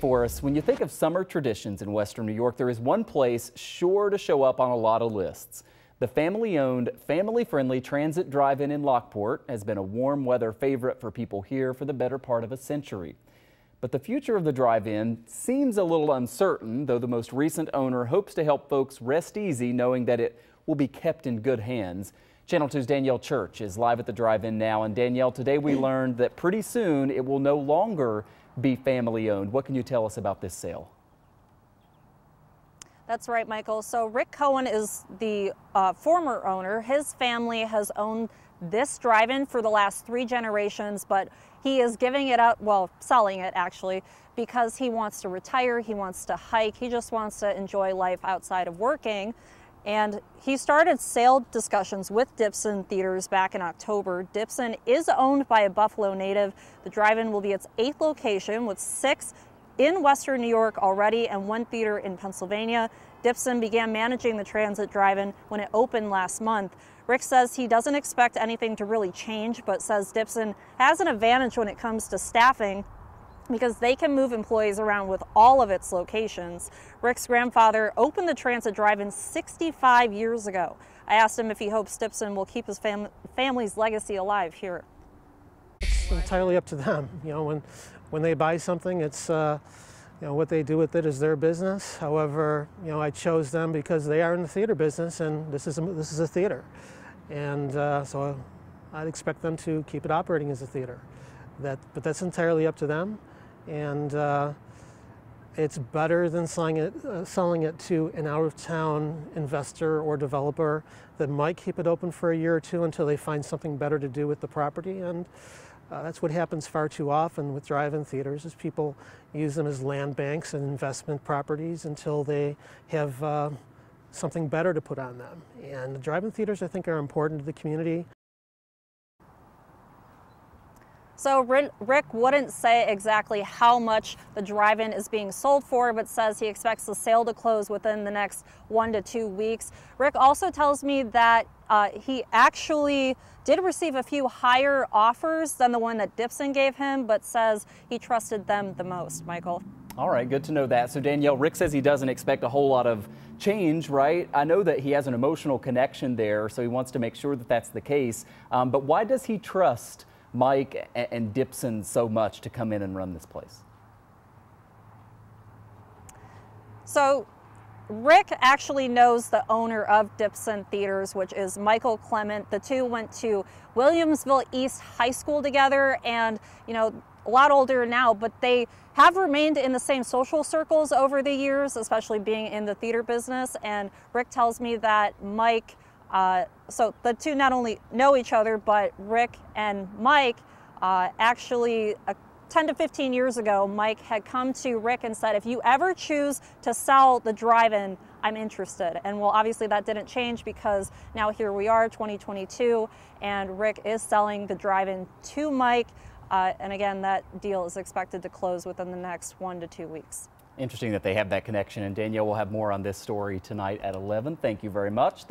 For us, when you think of summer traditions in Western New York, there is one place sure to show up on a lot of lists. The family-owned, family-friendly Transit Drive-In in Lockport has been a warm weather favorite for people here for the better part of a century. But the future of the drive-in seems a little uncertain, though the most recent owner hopes to help folks rest easy knowing that it will be kept in good hands. Channel 2's Danielle Church is live at the drive-in now. And Danielle, today we learned that pretty soon it will no longer be family owned. What can you tell us about this sale? That's right, Michael. So Rick Cohen is the uh, former owner. His family has owned this drive-in for the last three generations, but he is giving it up, well, selling it actually, because he wants to retire, he wants to hike, he just wants to enjoy life outside of working. And he started sale discussions with Dipson Theaters back in October. Dipson is owned by a Buffalo native. The drive-in will be its eighth location with six in Western New York already and one theater in Pennsylvania. Dipson began managing the transit drive-in when it opened last month. Rick says he doesn't expect anything to really change, but says Dipson has an advantage when it comes to staffing because they can move employees around with all of its locations. Rick's grandfather opened the transit drive-in 65 years ago. I asked him if he hopes Dipson will keep his fam family's legacy alive here. It's entirely up to them. You know, when, when they buy something, it's, uh, you know, what they do with it is their business. However, you know, I chose them because they are in the theater business and this is a, this is a theater. And uh, so I'd expect them to keep it operating as a theater. That, but that's entirely up to them and uh, it's better than selling it, uh, selling it to an out-of-town investor or developer that might keep it open for a year or two until they find something better to do with the property. And uh, that's what happens far too often with drive-in theaters is people use them as land banks and investment properties until they have uh, something better to put on them. And drive-in theaters, I think, are important to the community. So Rick wouldn't say exactly how much the drive-in is being sold for, but says he expects the sale to close within the next one to two weeks. Rick also tells me that uh, he actually did receive a few higher offers than the one that Dipson gave him, but says he trusted them the most. Michael. All right, good to know that. So Danielle, Rick says he doesn't expect a whole lot of change, right? I know that he has an emotional connection there, so he wants to make sure that that's the case. Um, but why does he trust Mike and Dipson so much to come in and run this place? So Rick actually knows the owner of Dipson Theaters, which is Michael Clement. The two went to Williamsville East High School together and, you know, a lot older now, but they have remained in the same social circles over the years, especially being in the theater business. And Rick tells me that Mike uh, so the two not only know each other, but Rick and Mike uh, actually, uh, 10 to 15 years ago, Mike had come to Rick and said, if you ever choose to sell the drive-in, I'm interested. And well, obviously that didn't change because now here we are, 2022, and Rick is selling the drive-in to Mike. Uh, and again, that deal is expected to close within the next one to two weeks. Interesting that they have that connection. And Danielle will have more on this story tonight at 11. Thank you very much.